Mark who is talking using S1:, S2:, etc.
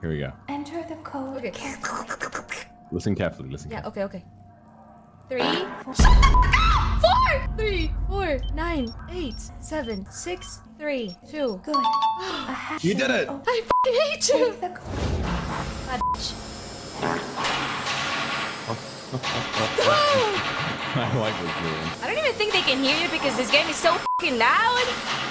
S1: Here we go.
S2: Enter the code
S3: Okay.
S2: carefully.
S1: Listen carefully. Listen.
S3: Yeah,
S1: carefully.
S3: okay, okay. Three. Four! four, three, four, nine, eight, seven, six, three, two.
S2: Good. A
S1: You did it!
S2: Oh,
S3: I fucking hate you!
S2: the
S3: bitch.
S1: I like this game.
S3: I don't even think they can hear you because this game is so fucking loud.